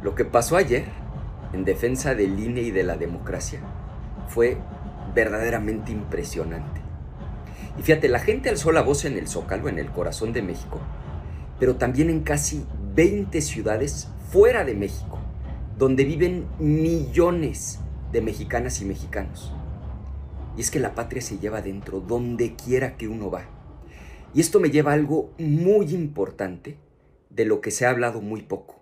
Lo que pasó ayer en defensa del INE y de la democracia fue verdaderamente impresionante. Y fíjate, la gente alzó la voz en el Zócalo, en el corazón de México, pero también en casi 20 ciudades fuera de México, donde viven millones de mexicanas y mexicanos. Y es que la patria se lleva dentro, donde quiera que uno va. Y esto me lleva a algo muy importante de lo que se ha hablado muy poco.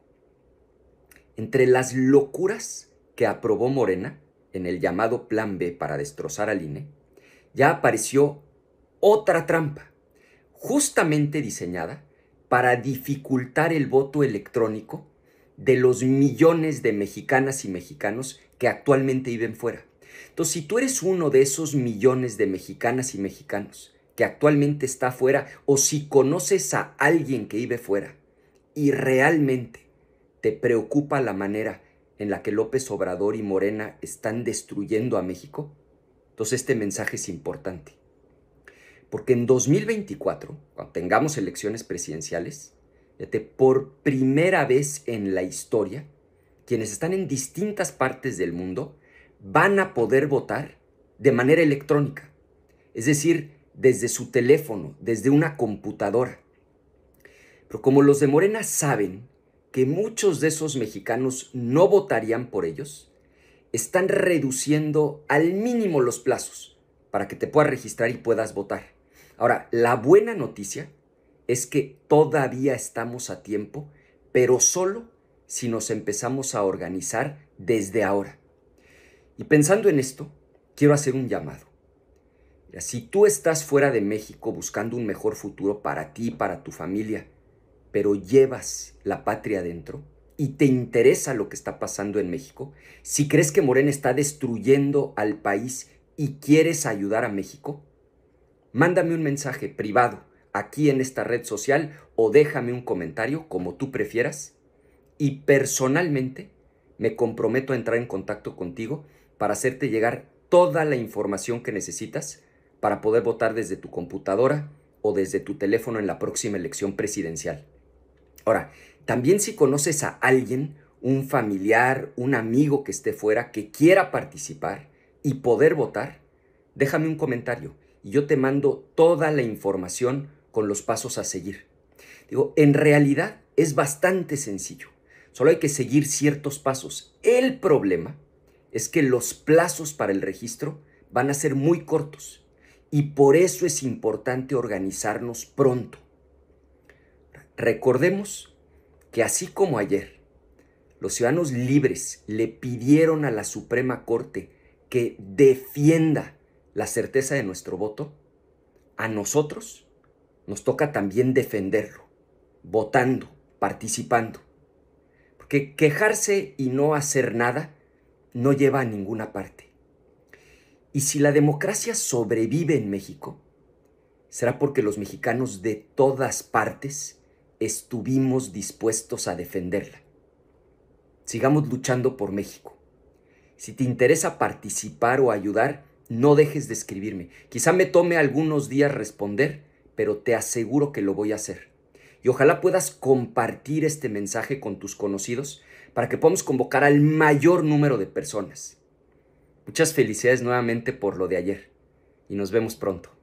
Entre las locuras que aprobó Morena en el llamado Plan B para destrozar al INE, ya apareció otra trampa, justamente diseñada para dificultar el voto electrónico de los millones de mexicanas y mexicanos que actualmente viven fuera. Entonces, si tú eres uno de esos millones de mexicanas y mexicanos que actualmente está fuera, o si conoces a alguien que vive fuera y realmente te preocupa la manera en la que López Obrador y Morena están destruyendo a México, entonces este mensaje es importante. Porque en 2024, cuando tengamos elecciones presidenciales, por primera vez en la historia, quienes están en distintas partes del mundo van a poder votar de manera electrónica, es decir, desde su teléfono, desde una computadora. Pero como los de Morena saben que muchos de esos mexicanos no votarían por ellos, están reduciendo al mínimo los plazos para que te puedas registrar y puedas votar. Ahora, la buena noticia es que todavía estamos a tiempo, pero solo si nos empezamos a organizar desde ahora. Y pensando en esto, quiero hacer un llamado. Si tú estás fuera de México buscando un mejor futuro para ti para tu familia, pero llevas la patria adentro y te interesa lo que está pasando en México, si crees que Morena está destruyendo al país y quieres ayudar a México, mándame un mensaje privado aquí en esta red social o déjame un comentario como tú prefieras y personalmente me comprometo a entrar en contacto contigo para hacerte llegar toda la información que necesitas para poder votar desde tu computadora o desde tu teléfono en la próxima elección presidencial. Ahora, también si conoces a alguien, un familiar, un amigo que esté fuera, que quiera participar y poder votar, déjame un comentario y yo te mando toda la información con los pasos a seguir. Digo, en realidad es bastante sencillo. Solo hay que seguir ciertos pasos. El problema es que los plazos para el registro van a ser muy cortos y por eso es importante organizarnos pronto. Recordemos que así como ayer, los ciudadanos libres le pidieron a la Suprema Corte que defienda la certeza de nuestro voto, a nosotros nos toca también defenderlo, votando, participando. Porque quejarse y no hacer nada no lleva a ninguna parte. Y si la democracia sobrevive en México, será porque los mexicanos de todas partes estuvimos dispuestos a defenderla. Sigamos luchando por México. Si te interesa participar o ayudar, no dejes de escribirme. Quizá me tome algunos días responder, pero te aseguro que lo voy a hacer y ojalá puedas compartir este mensaje con tus conocidos para que podamos convocar al mayor número de personas. Muchas felicidades nuevamente por lo de ayer y nos vemos pronto.